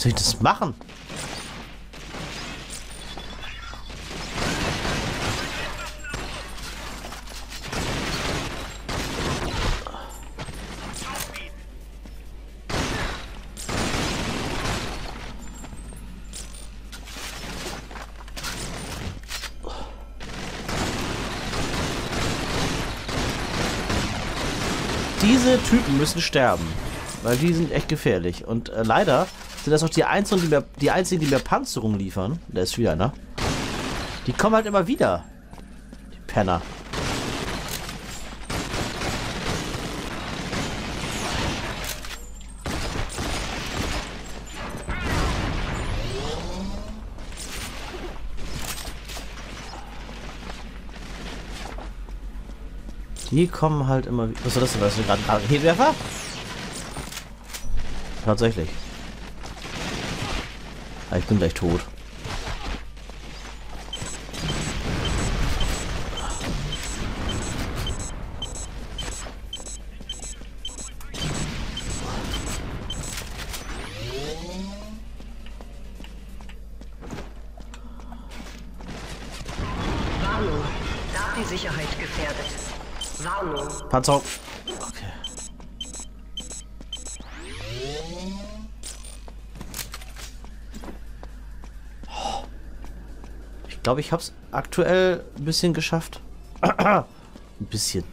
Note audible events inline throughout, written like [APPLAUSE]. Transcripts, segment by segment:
Soll ich das machen? Diese Typen müssen sterben. Weil die sind echt gefährlich. Und äh, leider sind das auch die einzigen, die mir, die einzigen, die mir Panzerung liefern. Da ist wieder, ne? Die kommen halt immer wieder. Die Penner. Die kommen halt immer wieder. Was ist das denn? Was ist gerade ein Raketenwerfer? Tatsächlich. Ah, ich bin gleich tot. Warnung. Datensicherheit gefährdet. Warnung. Panzer. Glaube, ich habe es aktuell ein bisschen geschafft. ein bisschen.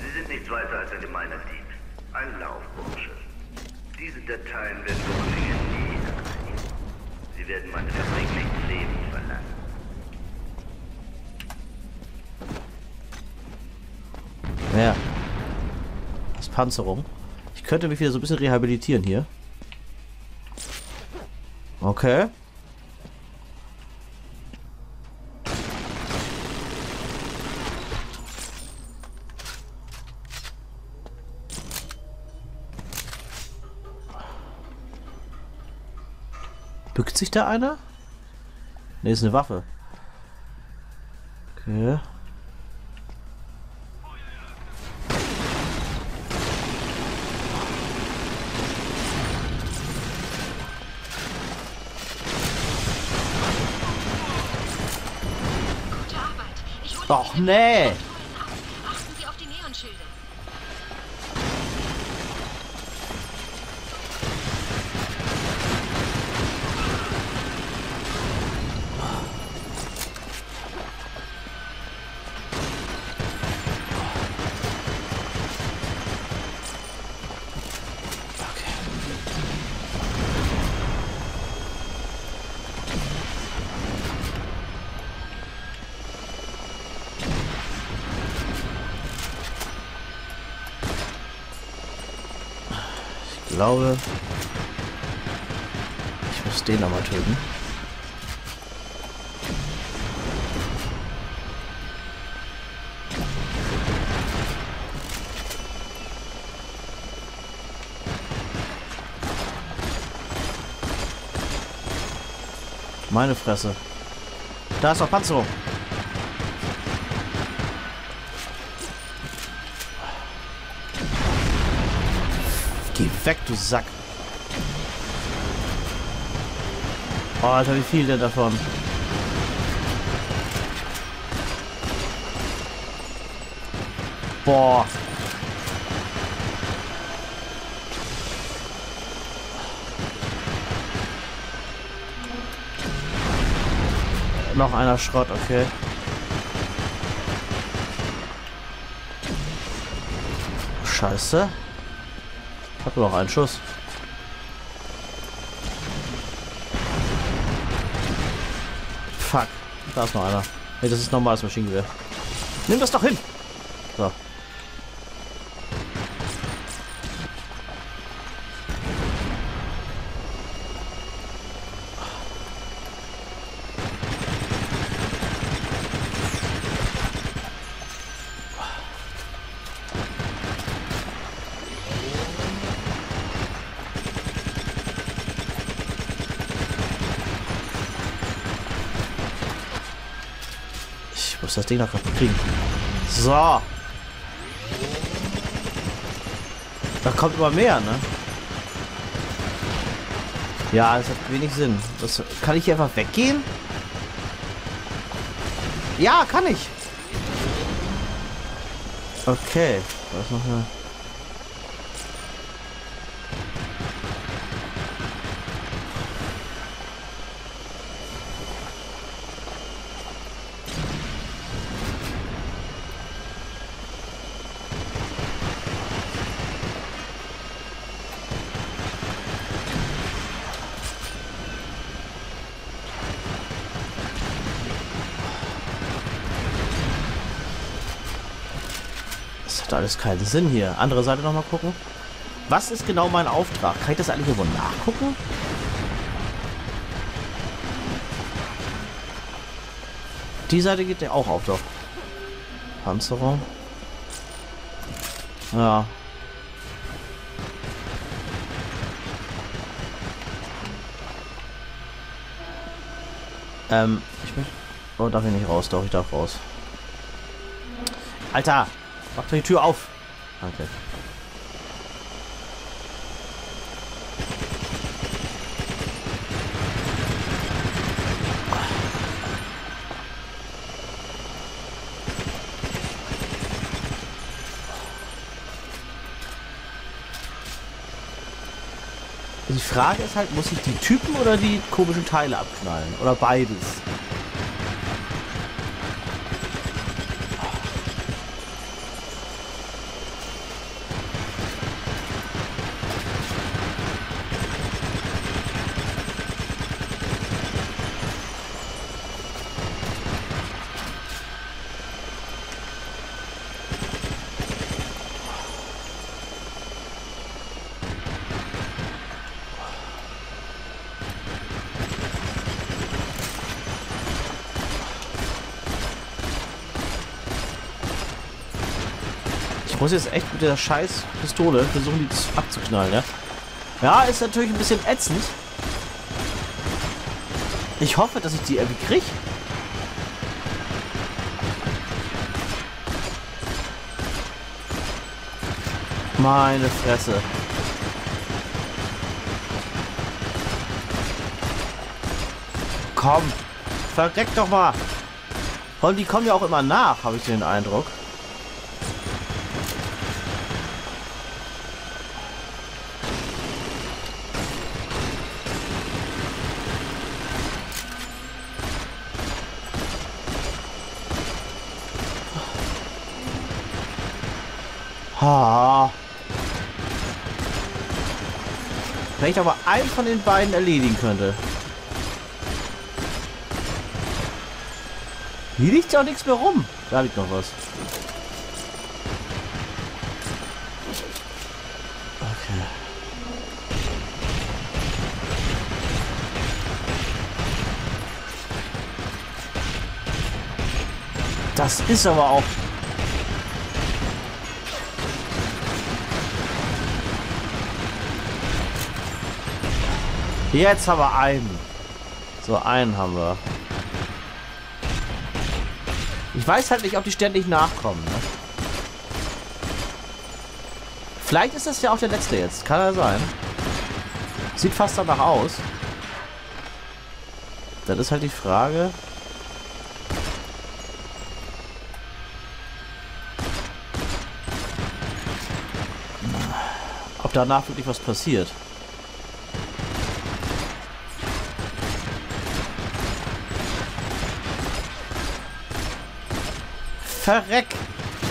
Sie sind nichts weiter als ein gemeiner Dieb. Ein Laufbursche. Diese Dateien werden Groningen nie. Sie werden meine Fabrik nicht Ja. Das Panzerung. Ich könnte mich wieder so ein bisschen rehabilitieren hier. Okay. Bückt sich da einer? Ne, ist eine Waffe. Okay. Doch, nee. Glaube, ich muss den nochmal töten. Meine Fresse. Da ist noch Panzerung. Weg, du Sack. Oh, Alter, wie viel denn davon? Boah. Noch einer Schrott, okay. Scheiße. Ich hab nur noch einen Schuss. Fuck. Da ist noch einer. Nee, das ist normales Maschinengewehr. Nimm das doch hin! So. Muss das Ding noch kaputt kriegen. So. Da kommt immer mehr, ne? Ja, das hat wenig Sinn. Das, kann ich hier einfach weggehen? Ja, kann ich. Okay. Ist noch eine... alles keinen Sinn hier. Andere Seite nochmal gucken. Was ist genau mein Auftrag? Kann ich das eigentlich irgendwo nachgucken? Die Seite geht ja auch auf, doch. Panzerung. Ja. Ähm, ich möchte... Oh, darf ich nicht raus? Doch, ich darf raus. Alter! Mach doch die Tür auf! Danke. Die Frage ist halt, muss ich die Typen oder die komischen Teile abknallen? Oder beides? Muss jetzt echt mit der scheiß Pistole versuchen, die abzuknallen, ja? Ja, ist natürlich ein bisschen ätzend. Ich hoffe, dass ich die irgendwie kriege. Meine Fresse. Komm, verreck doch mal. Und die kommen ja auch immer nach, habe ich den Eindruck. Wenn ich aber einen von den beiden erledigen könnte. Hier liegt ja auch nichts mehr rum. Da liegt noch was. Okay. Das ist aber auch Jetzt haben wir einen. So, einen haben wir. Ich weiß halt nicht, ob die ständig nachkommen. Ne? Vielleicht ist das ja auch der letzte jetzt. Kann ja sein. Sieht fast danach aus. Das ist halt die Frage. Ob danach wirklich was passiert. Verreck!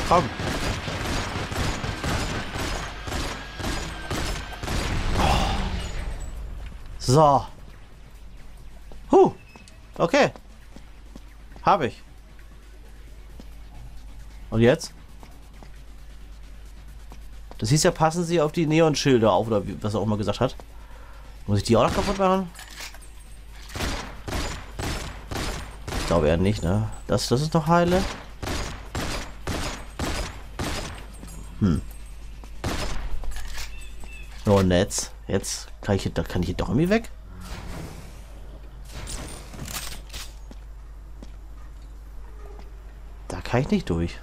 Komm! So. Huh. Okay. Habe ich. Und jetzt? Das hieß ja, passen Sie auf die Neonschilder auf, oder wie, was er auch mal gesagt hat. Muss ich die auch noch kaputt machen? Ich glaube eher nicht, ne? Das, das ist noch heile. Hm. So, Netz. Jetzt kann ich, da kann ich doch irgendwie weg. kann ich nicht durch.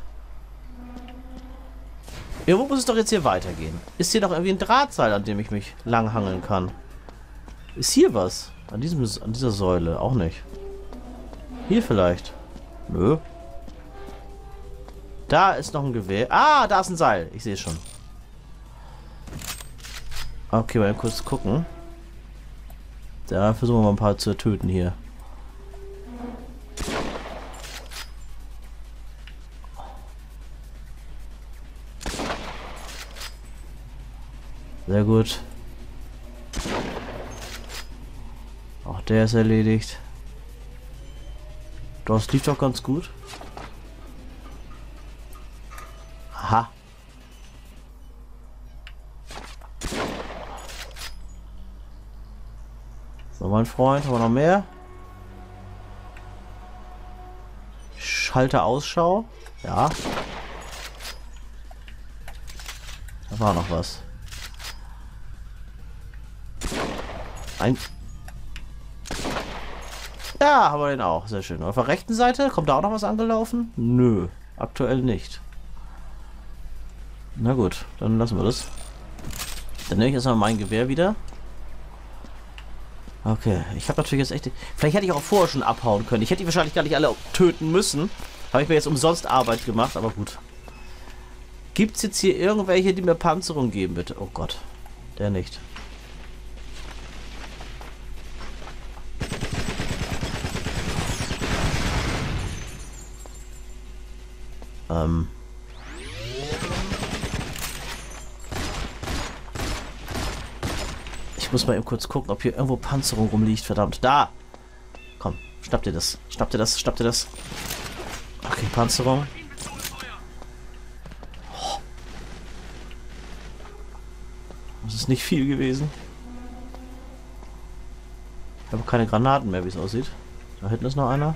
Irgendwo muss es doch jetzt hier weitergehen. Ist hier doch irgendwie ein Drahtseil, an dem ich mich langhangeln kann? Ist hier was? An, diesem, an dieser Säule? Auch nicht. Hier vielleicht? Nö. Da ist noch ein Gewehr. Ah, da ist ein Seil. Ich sehe es schon. Okay, mal kurz gucken. Da versuchen wir mal ein paar zu töten hier. Sehr gut. Auch der ist erledigt. Das lief doch ganz gut. Mein Freund, haben wir noch mehr? Schalte Ausschau. Ja. Da war noch was. Ein. Ja, haben wir den auch. Sehr schön. Auf der rechten Seite kommt da auch noch was angelaufen? Nö, aktuell nicht. Na gut, dann lassen wir das. Dann nehme ich erstmal mein Gewehr wieder. Okay, ich habe natürlich jetzt echt... Vielleicht hätte ich auch vorher schon abhauen können. Ich hätte die wahrscheinlich gar nicht alle töten müssen. Habe ich mir jetzt umsonst Arbeit gemacht, aber gut. Gibt es jetzt hier irgendwelche, die mir Panzerung geben, bitte? Oh Gott, der nicht. Ähm. Ich muss mal eben kurz gucken, ob hier irgendwo Panzerung rumliegt. Verdammt. Da! Komm, schnapp dir das. Schnapp dir das. Schnapp dir das. Okay, Panzerung. Oh. Das ist nicht viel gewesen. Ich habe keine Granaten mehr, wie es aussieht. Da hinten ist noch einer.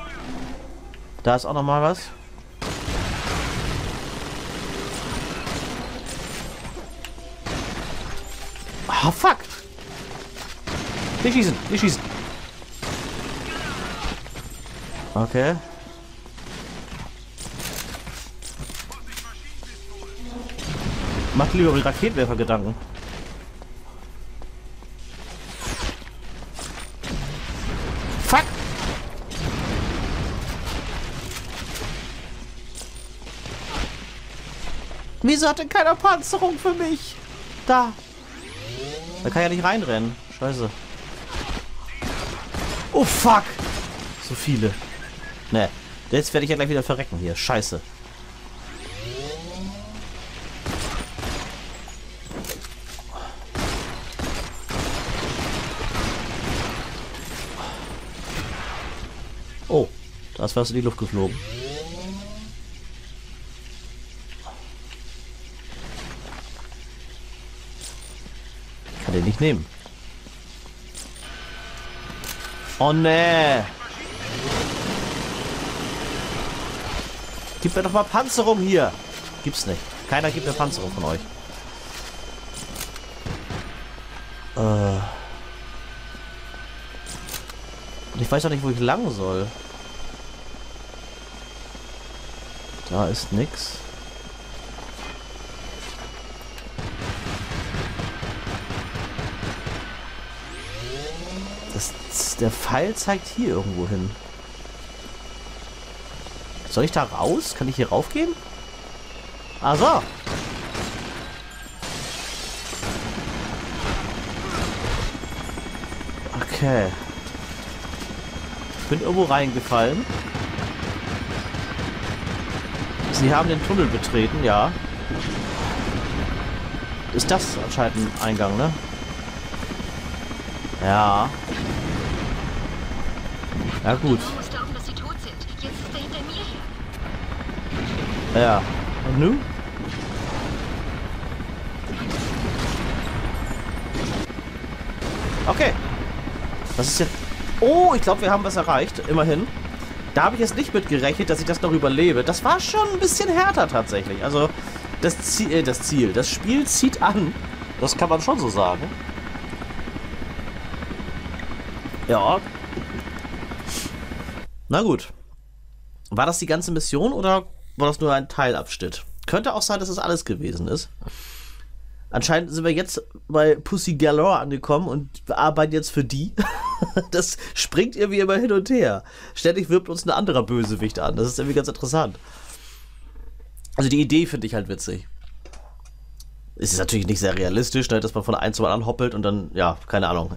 Da ist auch noch mal was. Ah, fuck! Nicht schießen, nicht schießen. Okay. Macht lieber mit Raketenwerfer Gedanken. Fuck! Wieso hat denn keiner Panzerung für mich? Da. Da kann ja nicht reinrennen. Scheiße. Oh, fuck. So viele. Ne. Jetzt werde ich ja gleich wieder verrecken hier. Scheiße. Oh. Da ist was in die Luft geflogen. kann den nicht nehmen. Oh ne. Gib mir doch mal Panzerung hier. Gibt's nicht. Keiner gibt mir Panzerung von euch. Äh. Und ich weiß auch nicht, wo ich lang soll. Da ist nix. Der Pfeil zeigt hier irgendwo hin. Soll ich da raus? Kann ich hier raufgehen? Ah so. Okay. Ich bin irgendwo reingefallen. Sie haben den Tunnel betreten, ja. Ist das anscheinend ein Eingang, ne? Ja. Mir her. Ja. Und nun? Okay. Was ist jetzt... Oh, ich glaube, wir haben was erreicht. Immerhin. Da habe ich jetzt nicht mit gerechnet, dass ich das noch überlebe. Das war schon ein bisschen härter tatsächlich. Also, das, Ziel, äh, das Ziel, das Spiel zieht an. Das kann man schon so sagen. Ja, na gut. War das die ganze Mission oder war das nur ein Teilabschnitt. Könnte auch sein, dass das alles gewesen ist. Anscheinend sind wir jetzt bei Pussy Galore angekommen und arbeiten jetzt für die. [LAUGHS] das springt irgendwie immer hin und her. Ständig wirbt uns ein anderer Bösewicht an. Das ist irgendwie ganz interessant. Also die Idee finde ich halt witzig. Es ist natürlich nicht sehr realistisch, ne, dass man von einem zum anderen hoppelt und dann, ja, keine Ahnung,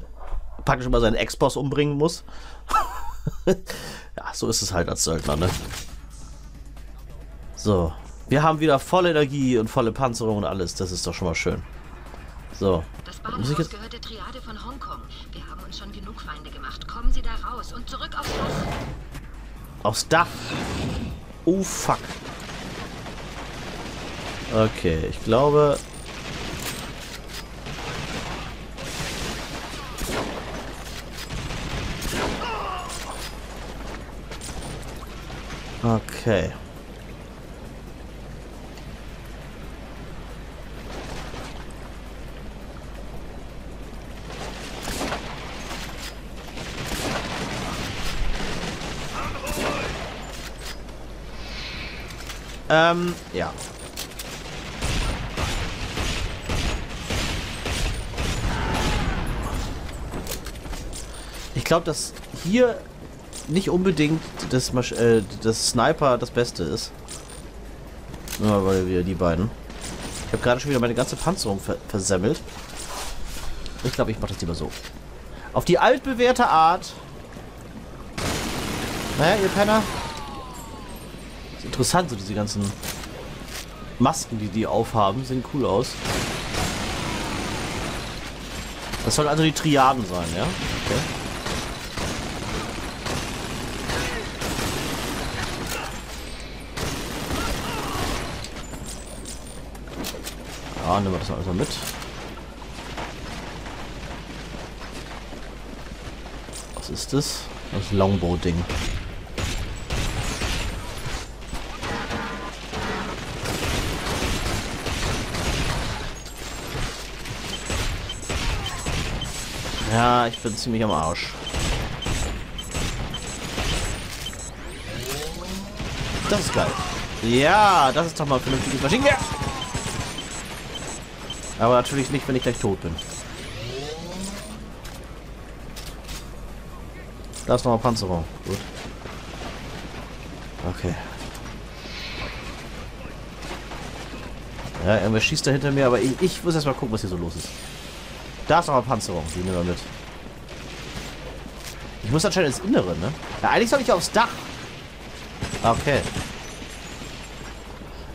praktisch immer seinen Ex-Boss umbringen muss. [LAUGHS] [LAUGHS] ja, so ist es halt als Söldner, ne? So, wir haben wieder volle Energie und volle Panzerung und alles. Das ist doch schon mal schön. So. Das Bahnhaus jetzt- gehört der Triade von Hongkong. Wir haben uns schon genug Feinde gemacht. Kommen Sie da raus und zurück aufs Dach. Aufs Dach. Oh, fuck. Okay, ich glaube... Okay. Ähm, ja. Ich glaube, dass hier nicht unbedingt das, Masch äh, das Sniper das Beste ist. Nur weil wir die beiden. Ich habe gerade schon wieder meine ganze Panzerung ver versemmelt. Ich glaube, ich mache das lieber so. Auf die altbewährte Art. Naja, ihr Penner. Ist interessant, so diese ganzen Masken, die die aufhaben, sehen cool aus. Das sollen also die Triaden sein, ja? Okay. Ja, nehmen wir das also mit. Was ist das? Das Longbow-Ding. Ja, ich bin ziemlich am Arsch. Das ist geil. Ja, das ist doch mal vernünftiges Maschinengewehr. Aber natürlich nicht, wenn ich gleich tot bin. Da ist noch eine Panzerung. Gut. Okay. Ja, irgendwer schießt da hinter mir, aber ich, ich muss erst mal gucken, was hier so los ist. Da ist noch eine Panzerung, die nehmen wir mit. Ich muss anscheinend ins Innere, ne? Ja, eigentlich soll ich aufs Dach. Okay.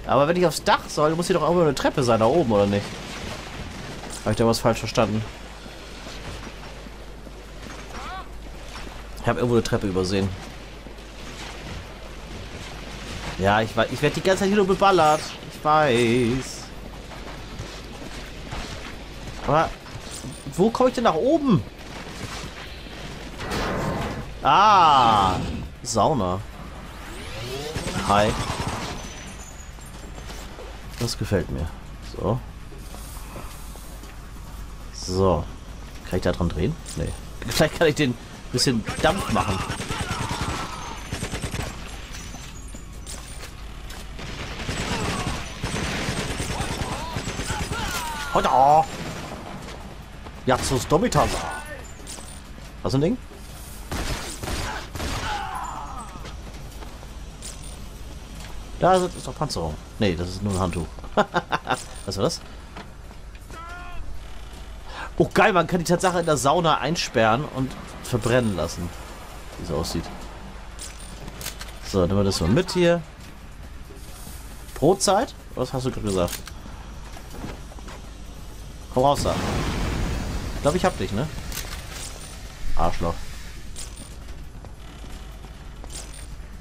Aber wenn ich aufs Dach soll, muss hier doch irgendwo eine Treppe sein, da oben, oder nicht? Habe ich da was falsch verstanden? Ich habe irgendwo eine Treppe übersehen. Ja, ich, wei- ich werde die ganze Zeit hier nur beballert. Ich weiß. Aber wo komme ich denn nach oben? Ah, Sauna. Hi. Das gefällt mir. So. So. Kann ich da dran drehen? Nee. [LAUGHS] Vielleicht kann ich den bisschen Dampf machen. Hoda! Jatsus Domitas. Was ein Ding? Da ist, ist doch Panzerung. Nee, das ist nur ein Handtuch. [LAUGHS] Was war das? Oh geil, man kann die Tatsache in der Sauna einsperren und verbrennen lassen. Wie es aussieht. So, nehmen wir das mal mit hier. Brotzeit? Was hast du gerade gesagt? Komm raus da. Ich glaube, ich hab dich, ne? Arschloch.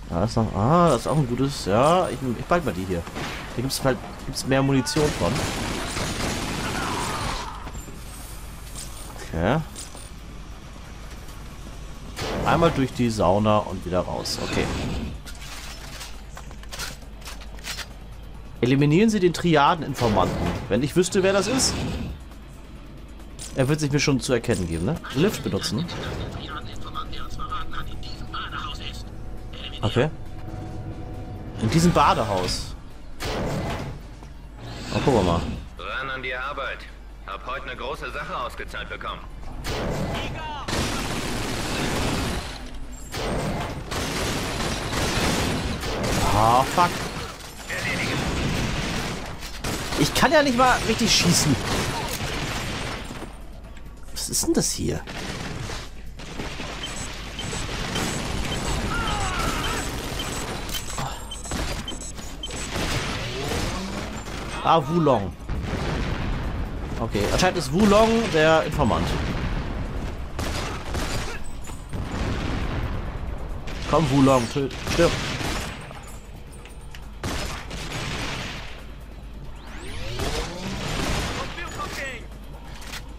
Da ist noch. Ah, das ist auch ein gutes. Ja, ich, ich behalte mal die hier. Hier gibt es halt gibt's mehr Munition von. Okay. Einmal durch die Sauna und wieder raus. Okay. Eliminieren Sie den Triadeninformanten. Wenn ich wüsste, wer das ist. Er wird sich mir schon zu erkennen geben, ne? Lift benutzen. Okay. In diesem Badehaus. Oh, gucken wir mal. Hab heute eine große Sache ausgezahlt bekommen. Ah, fuck. Ich kann ja nicht mal richtig schießen. Was ist denn das hier? Ah, Wulong. Okay, anscheinend ist Wulong der Informant. Komm, Wulong, töt, stirb.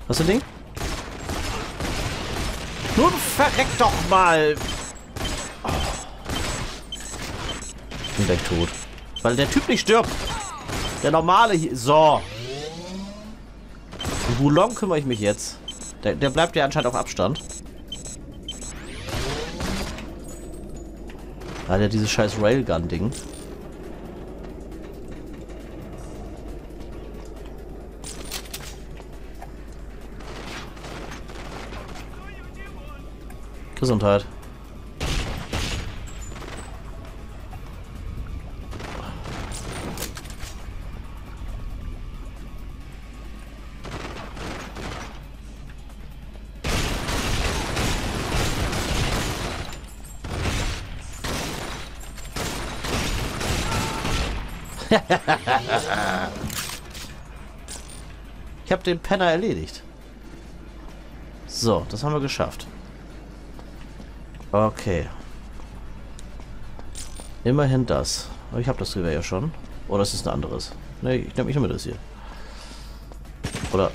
Was ist das Ding? Nun verreck doch mal! Ich bin gleich tot. Weil der Typ nicht stirbt. Der normale hier. So. Um Wulong kümmere ich mich jetzt. Der, der bleibt ja anscheinend auf Abstand. Ah, der dieses scheiß Railgun-Ding. Gesundheit. Ich habe den Penner erledigt. So, das haben wir geschafft. Okay. Immerhin das. Aber ich habe das Gewehr ja schon. Oder ist es ein anderes? Ne, ich nehme ich nehm das hier. Oder...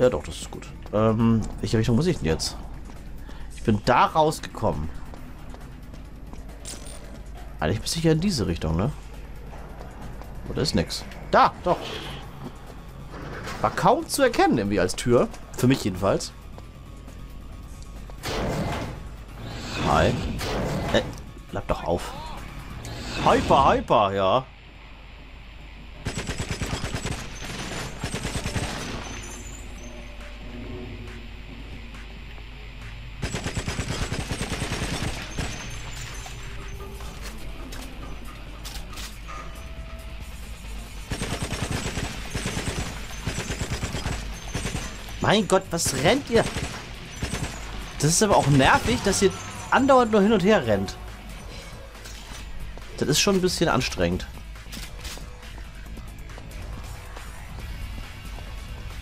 Ja doch, das ist gut. Ähm, welche Richtung muss ich denn jetzt? Ich bin da rausgekommen. Eigentlich müsste ich ja in diese Richtung, ne? Oder ist nix? Da, doch. War kaum zu erkennen irgendwie als Tür. Für mich jedenfalls. Hi. Äh, bleib doch auf. Hyper, hyper, ja. Mein Gott, was rennt ihr? Das ist aber auch nervig, dass ihr andauernd nur hin und her rennt. Das ist schon ein bisschen anstrengend.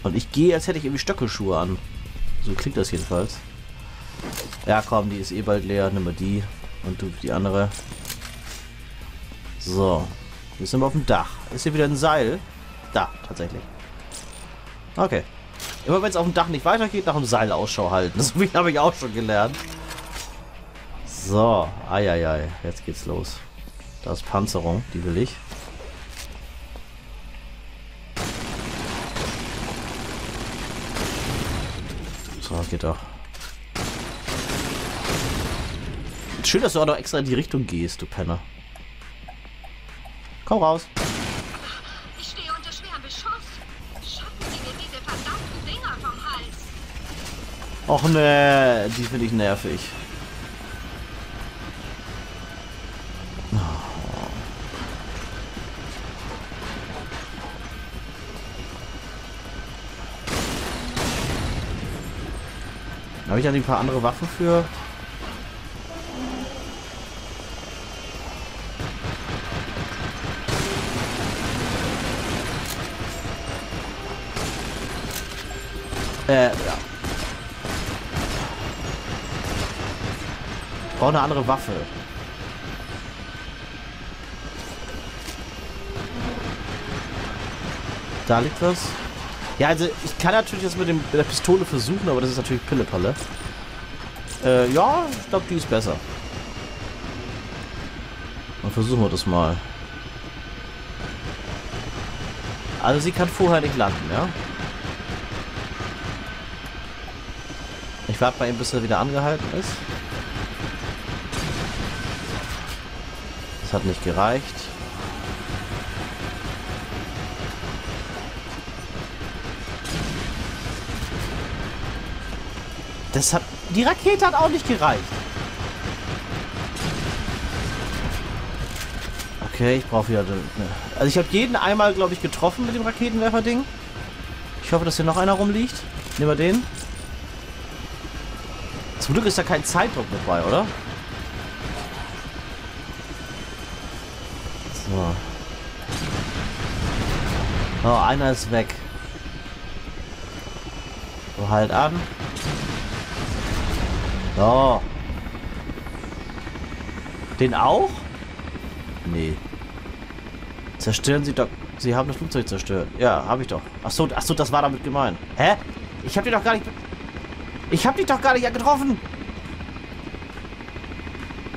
Und ich gehe, als hätte ich irgendwie Stöckelschuhe an. So klingt das jedenfalls. Ja, komm, die ist eh bald leer. Nimm mal die. Und du die andere. So. Jetzt sind wir auf dem Dach. Ist hier wieder ein Seil? Da, tatsächlich. Okay. Immer wenn es auf dem Dach nicht weitergeht, nach dem Seil Ausschau halten. Das [LAUGHS] habe ich auch schon gelernt. So, eieiei, jetzt geht's los. Da ist Panzerung, die will ich. So, geht doch. Schön, dass du auch noch extra in die Richtung gehst, du Penner. Komm raus. Och ne, die finde ich nervig. Habe ich da ein paar andere Waffen für? Äh, ja. Brauche eine andere Waffe. Da liegt was. Ja, also ich kann natürlich das mit, dem, mit der Pistole versuchen, aber das ist natürlich Pillepalle. Äh, ja, ich glaube, die ist besser. Dann versuchen wir das mal. Also sie kann vorher nicht landen, ja? Ich warte mal eben, bis er wieder angehalten ist. Das hat nicht gereicht. Das hat... Die Rakete hat auch nicht gereicht. Okay, ich brauche wieder... Also ich habe jeden einmal, glaube ich, getroffen mit dem Raketenwerfer-Ding. Ich hoffe, dass hier noch einer rumliegt. Nehmen wir den. Zum Glück ist da kein Zeitdruck mit bei, oder? Oh, einer ist weg. So, halt an. So. Den auch? Nee. Zerstören Sie doch... Sie haben das Flugzeug zerstört. Ja, habe ich doch. Achso, achso, das war damit gemeint. Hä? Ich habe die doch gar nicht... Ich habe dich doch gar nicht getroffen.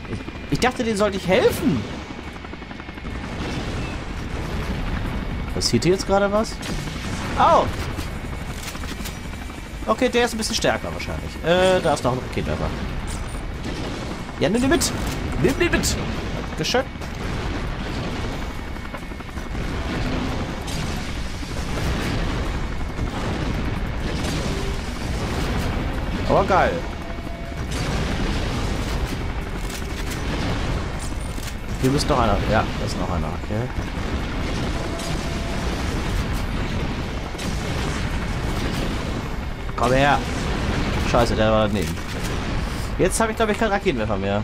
Ich, ich dachte, denen sollte ich helfen. Passiert hier jetzt gerade was? Oh. Okay, der ist ein bisschen stärker wahrscheinlich. Äh, da ist noch ein Raketenwerfer. Ja, nimm den mit. Nimm den mit. Geschöpft. Aber geil. Hier müsste noch einer. Ja, da ist noch einer. Okay. Komm her. Scheiße, der war daneben. Jetzt habe ich, glaube ich, keinen Raketenwerfer mehr.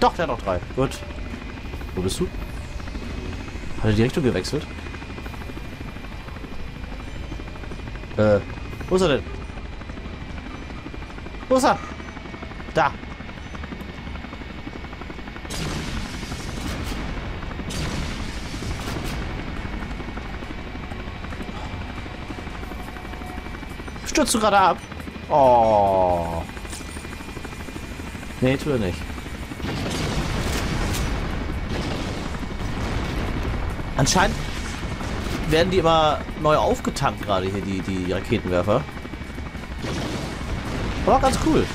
Doch, der hat noch drei. Gut. Wo bist du? Hat er die Richtung gewechselt? Äh, wo ist er denn? Wo ist er? Da. Stürzt du gerade ab? Oh. Nee, tut er nicht. Anscheinend werden die immer neu aufgetankt gerade hier, die, die Raketenwerfer. Aber ganz cool.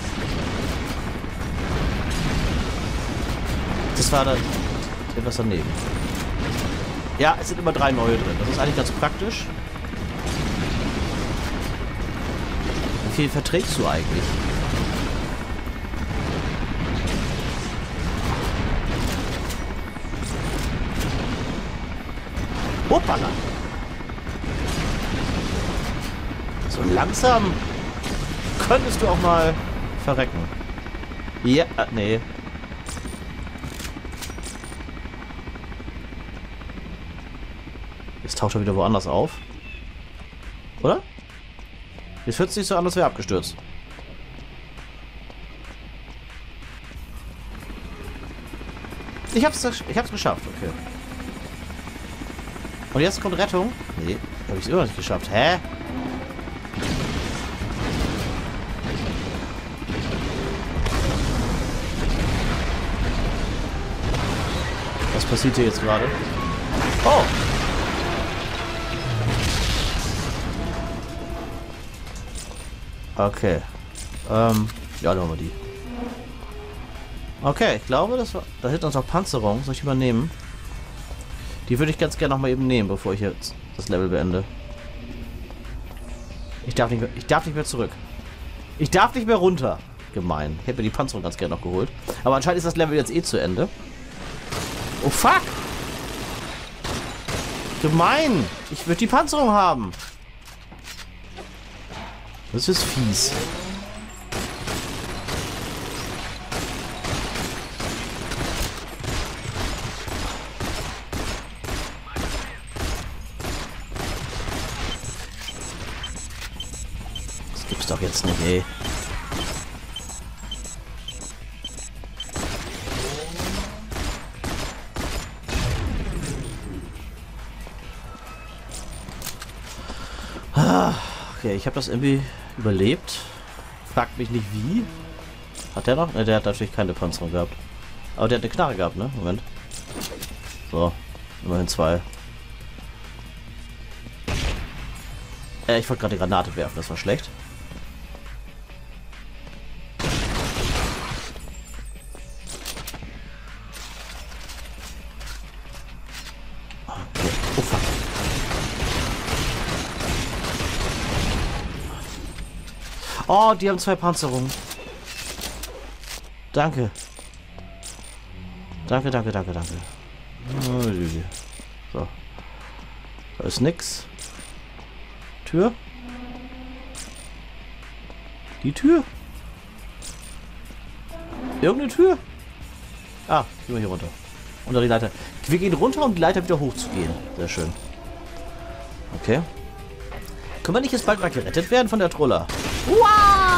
Das war da etwas daneben. Ja, es sind immer drei neue drin. Das ist eigentlich ganz praktisch. Viel verträgst du eigentlich? Hoppala. So langsam könntest du auch mal verrecken. Ja, äh, nee. Jetzt taucht er wieder woanders auf. Oder? Jetzt hört es sich so an, als wäre abgestürzt. Ich hab's, ich hab's geschafft, okay. Und jetzt kommt Rettung. Nee, habe ich es immer nicht geschafft. Hä? Was passiert hier jetzt gerade? Oh! Okay. Ähm, ja, dann machen wir die. Okay, ich glaube, das war, da hinten uns noch Panzerung. Soll ich übernehmen? Die würde ich ganz gerne noch mal eben nehmen, bevor ich jetzt das Level beende. Ich darf nicht mehr, ich darf nicht mehr zurück. Ich darf nicht mehr runter. Gemein. Ich hätte mir die Panzerung ganz gerne noch geholt. Aber anscheinend ist das Level jetzt eh zu Ende. Oh, fuck! Gemein! Ich würde die Panzerung haben. Das ist fies. doch jetzt nicht, ey. Okay, ich habe das irgendwie überlebt. Fragt mich nicht wie. Hat der noch? Ne, der hat natürlich keine Panzerung gehabt. Aber der hat eine Knarre gehabt, ne? Moment. So, immerhin zwei. Äh, ich wollte gerade die Granate werfen, das war schlecht. Oh, die haben zwei Panzerungen. Danke. Danke, danke, danke, danke. So. Da ist nix. Tür. Die Tür. Irgendeine Tür. Ah, gehen wir hier runter. Unter die Leiter. Wir gehen runter, um die Leiter wieder hochzugehen. Sehr schön. Okay. Können wir nicht jetzt bald mal gerettet werden von der Troller? Wow!